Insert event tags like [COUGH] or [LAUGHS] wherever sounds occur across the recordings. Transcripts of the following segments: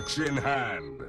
axe in hand.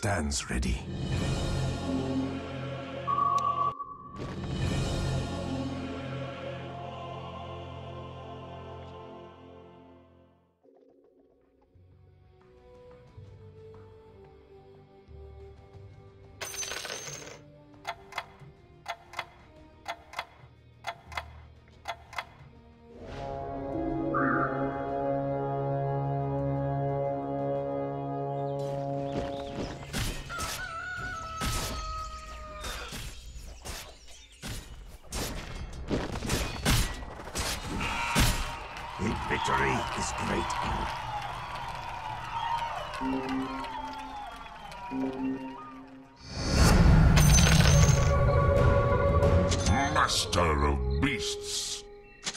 Stands ready.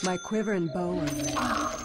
My quiver and bow are ready.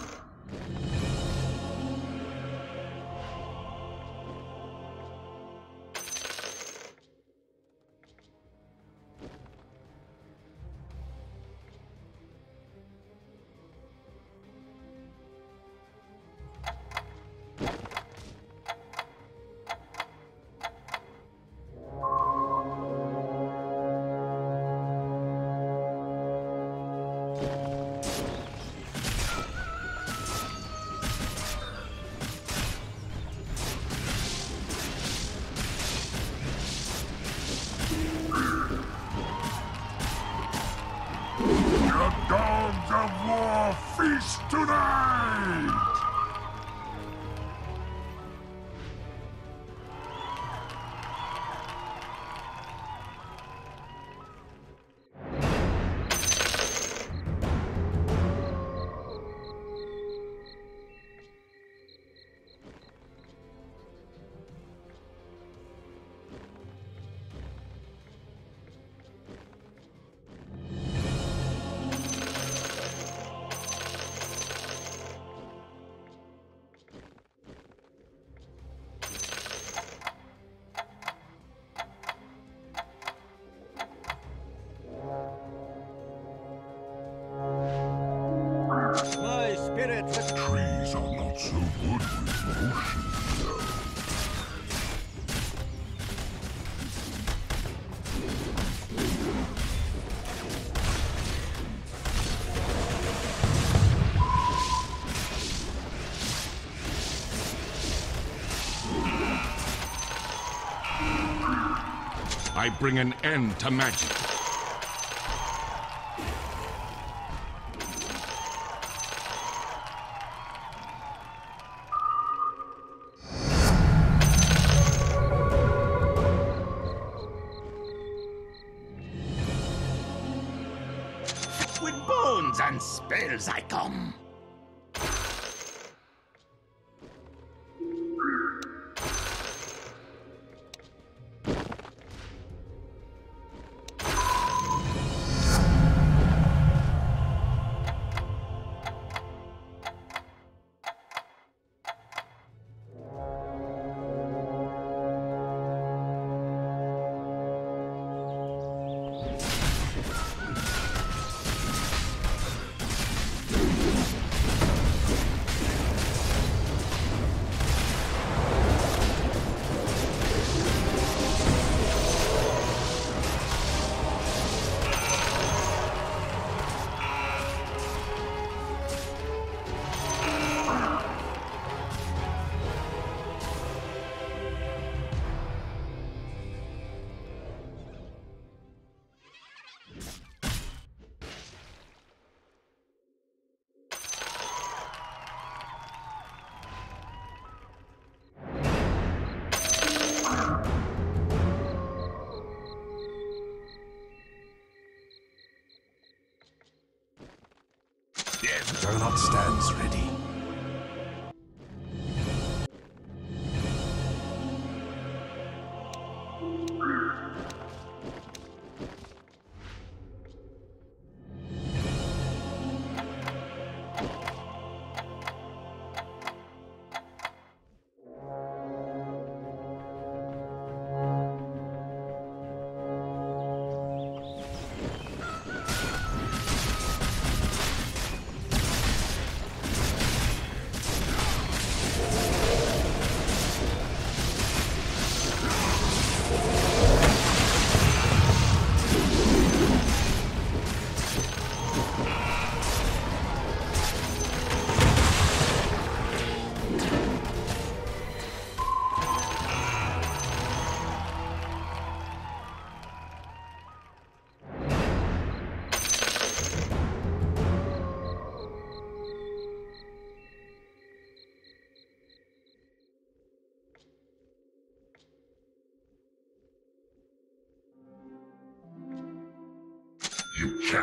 I bring an end to magic. Stands ready.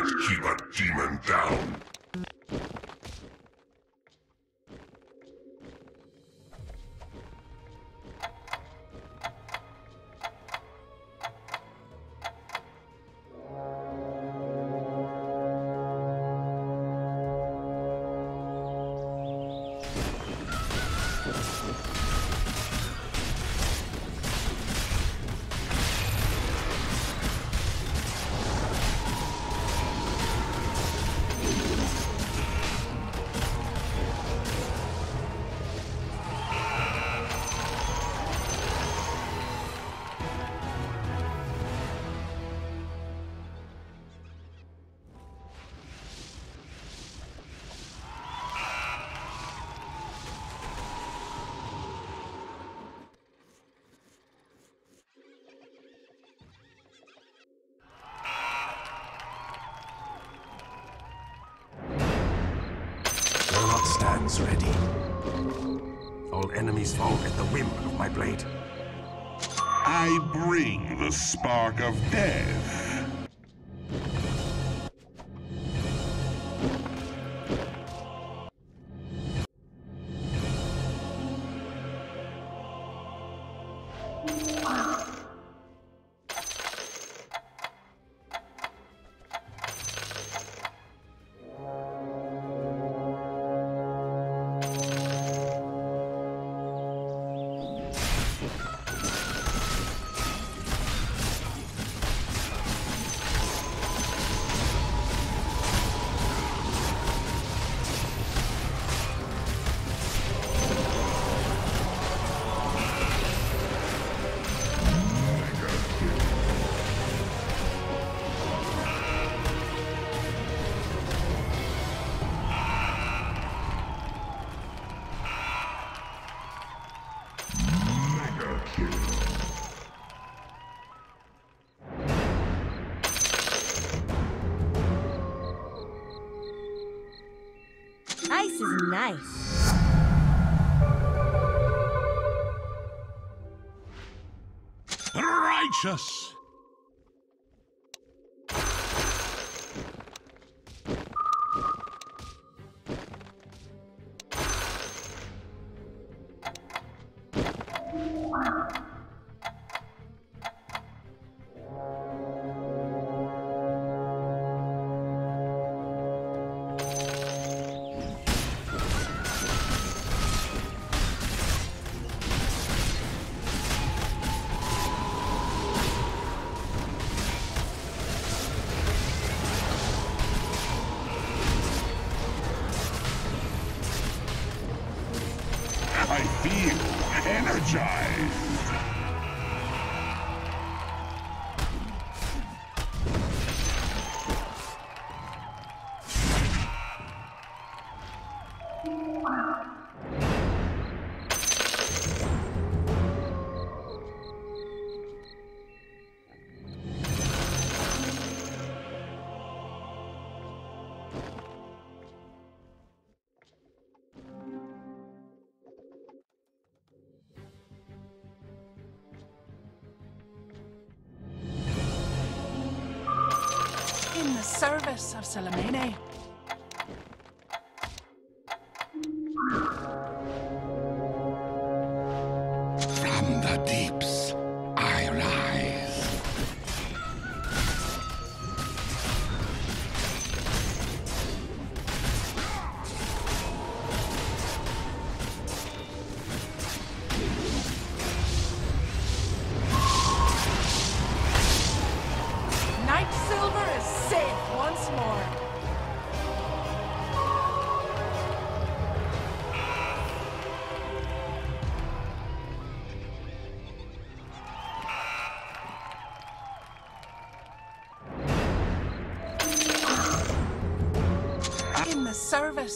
A demon down. Stands ready. All enemies fall at the whim of my blade. I bring the spark of death. Righteous! Energized. Service of Selemene.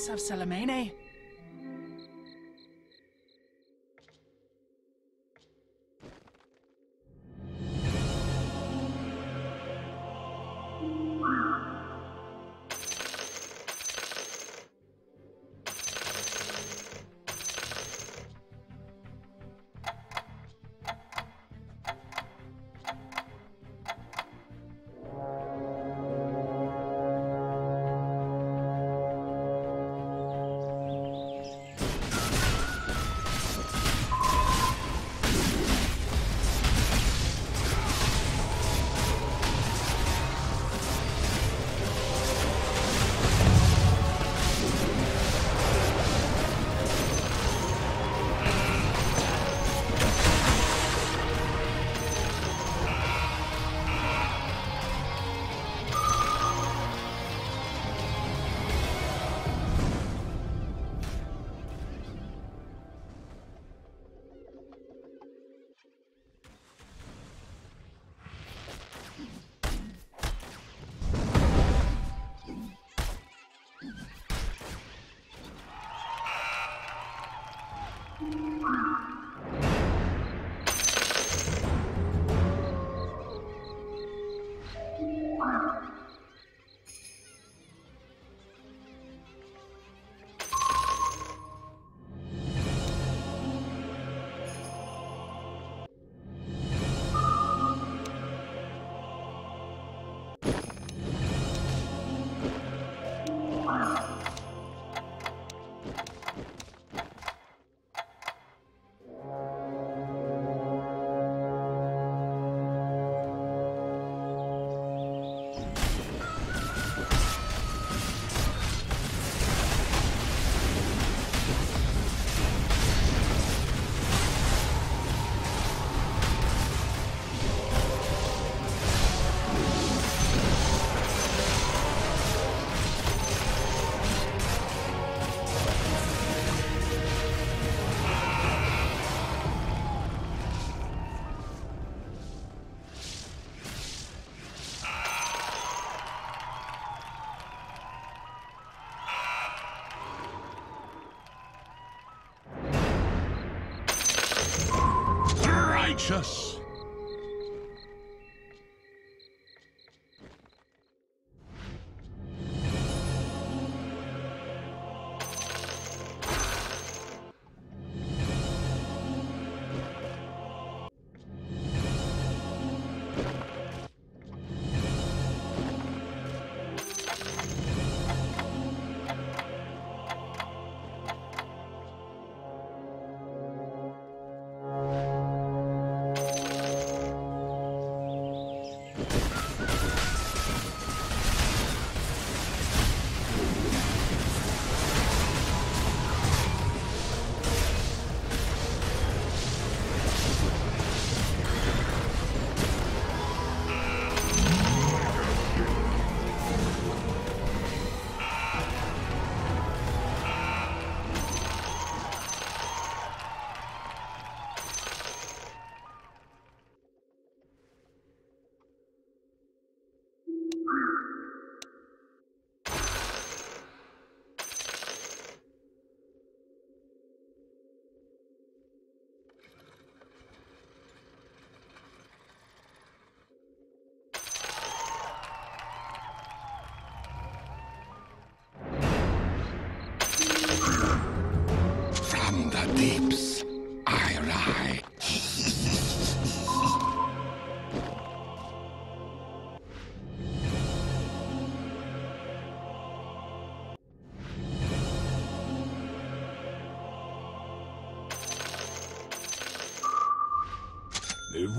Of Selemene.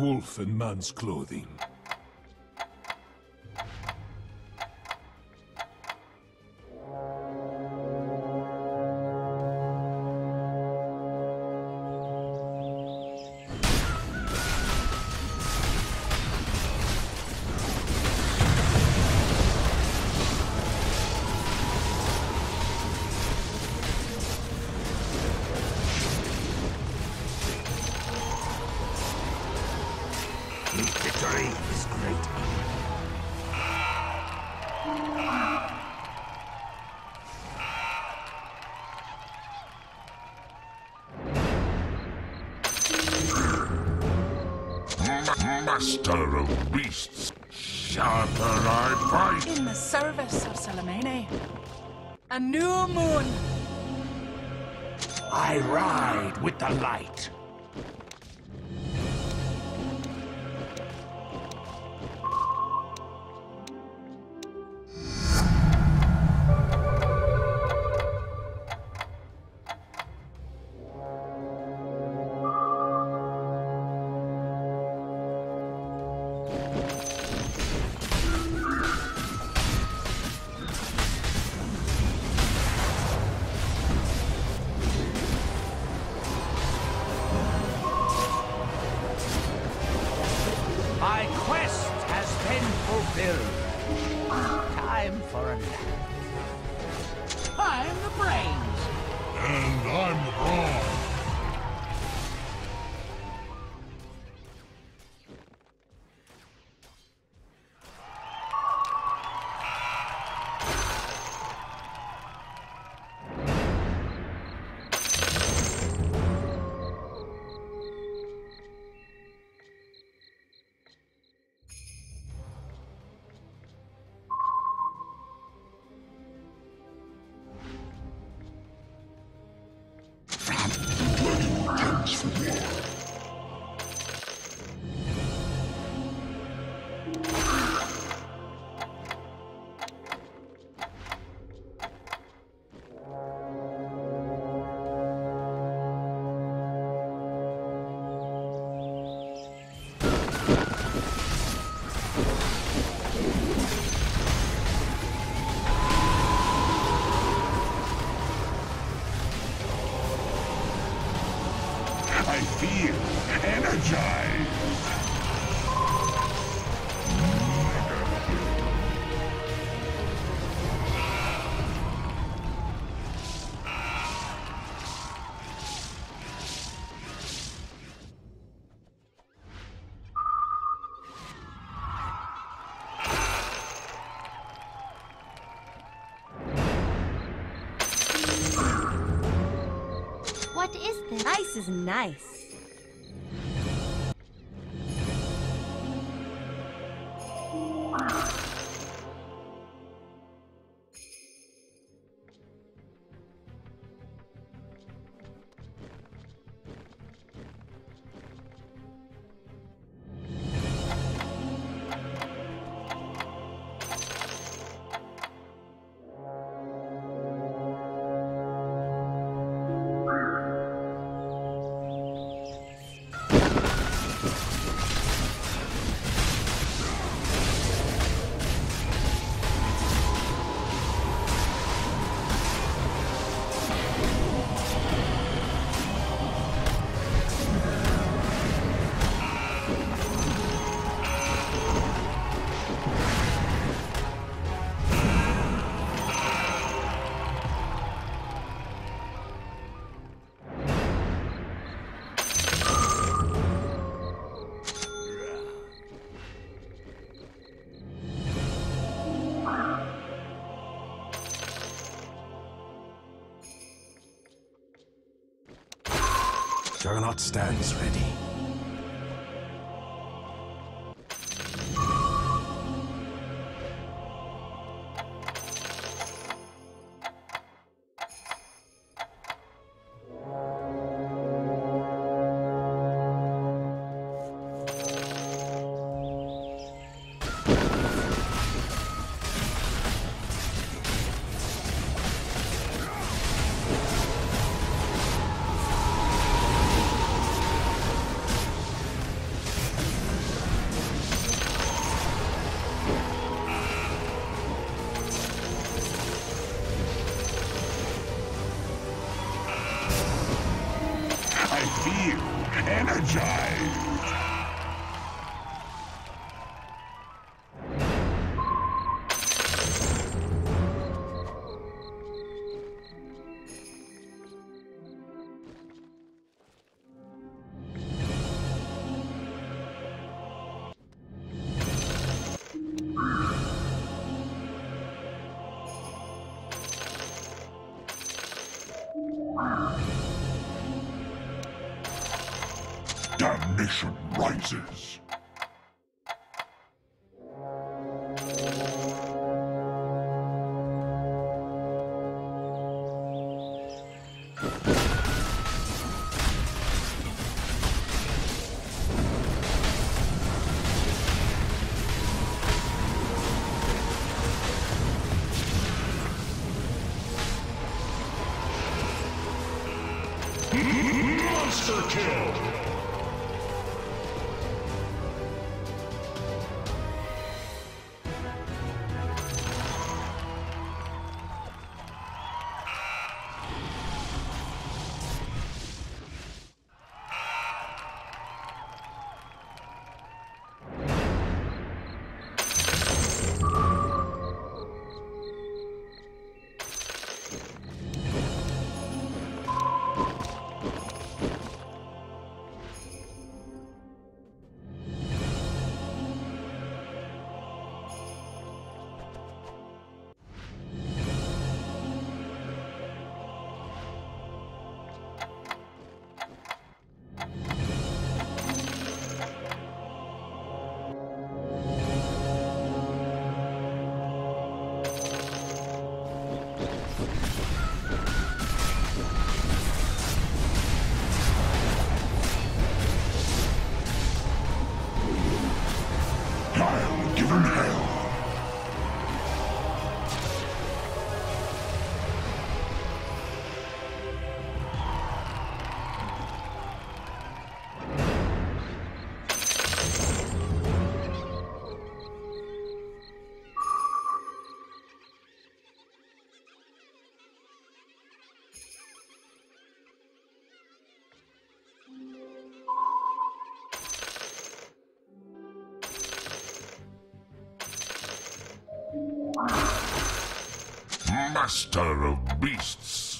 Wolf in man's clothing. Is nice. Stands ready. nation rises. Monster kill! I'll Master of beasts.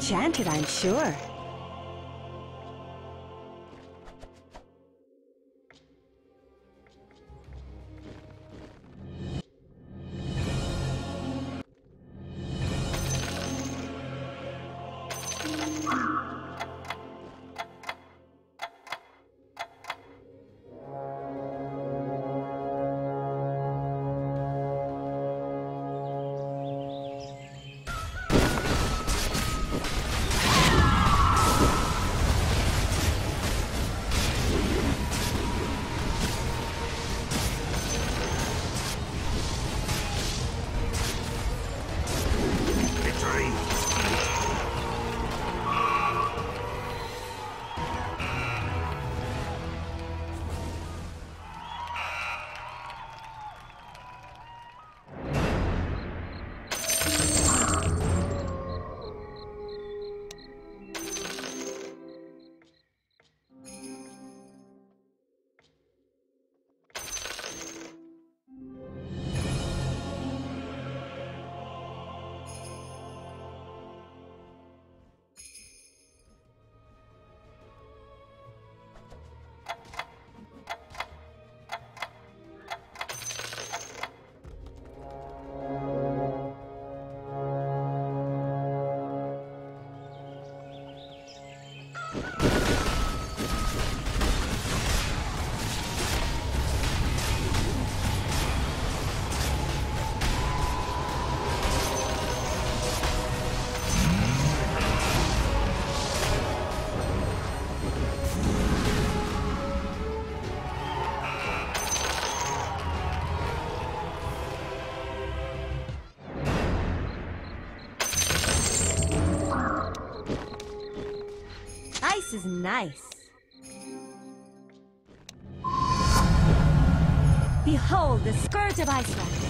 Enchanted, I'm sure. This is nice. Behold the scourge of Iceland.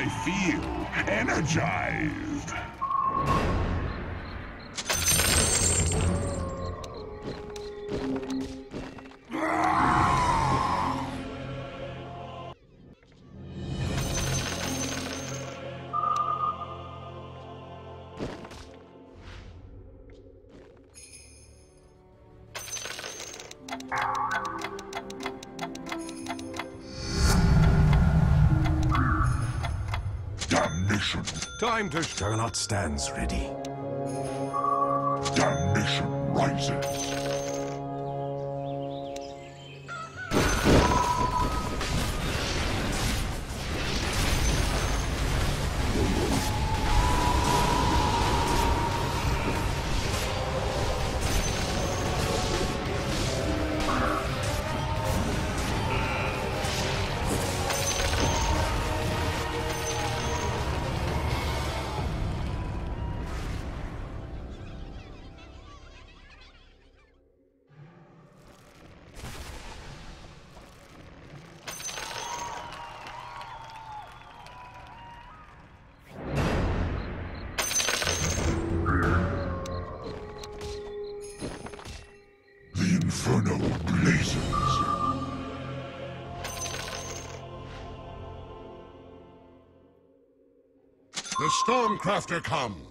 I feel energized. Time to Juggernaut stands ready. Damnation rises. Stormcrafter comes.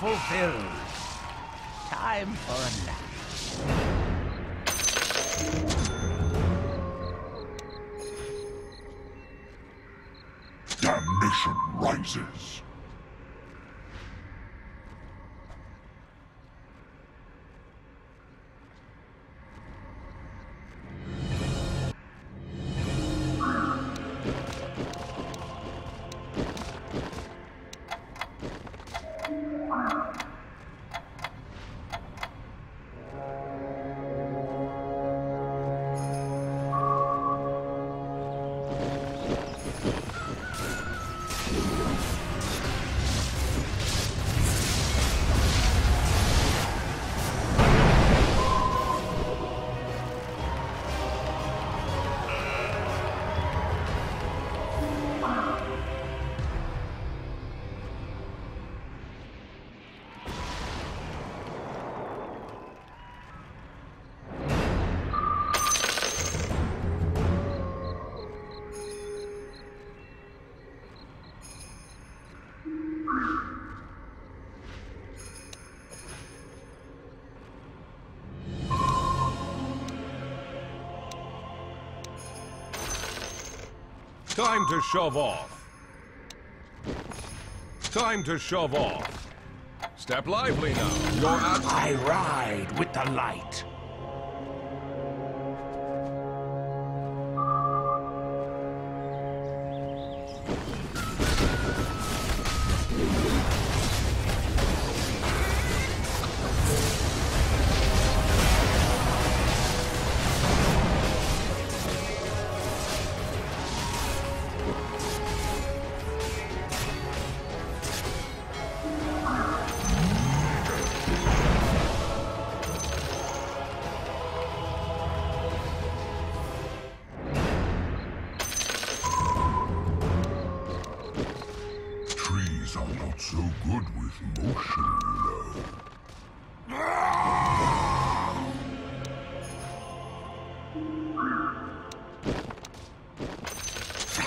Fulfilled. Time for a nap. Damnation rises. Time to shove off. Time to shove off. Step lively now. You're. I ride with the light.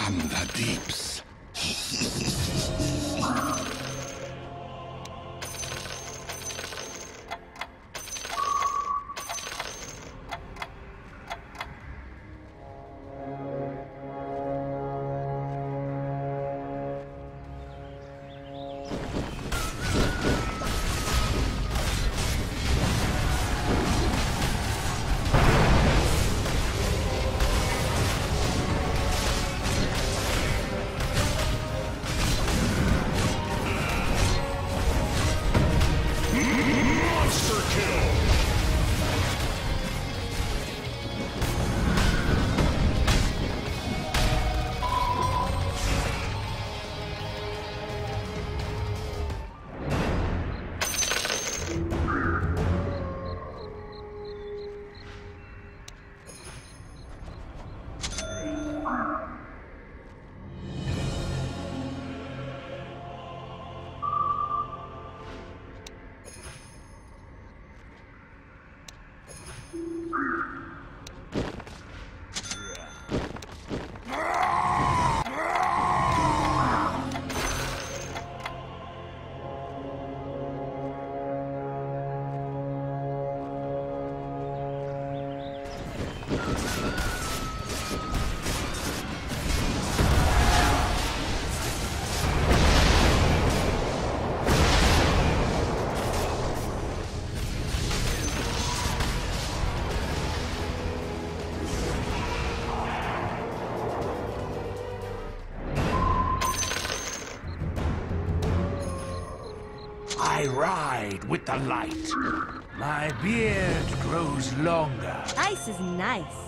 From the deeps. [LAUGHS] the light. My beard grows longer. Ice is nice.